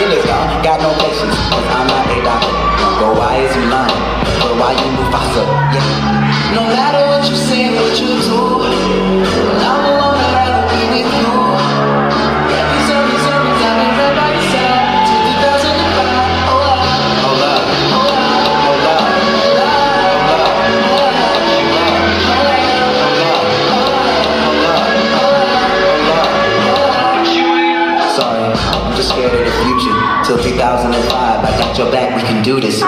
y'all. Got no patience, cause I'm not a doctor. But why is you lying? But why you Mufasa? Yeah. No matter what you say what you do. just scared of the future. Till 2005, I got your back, we can do this.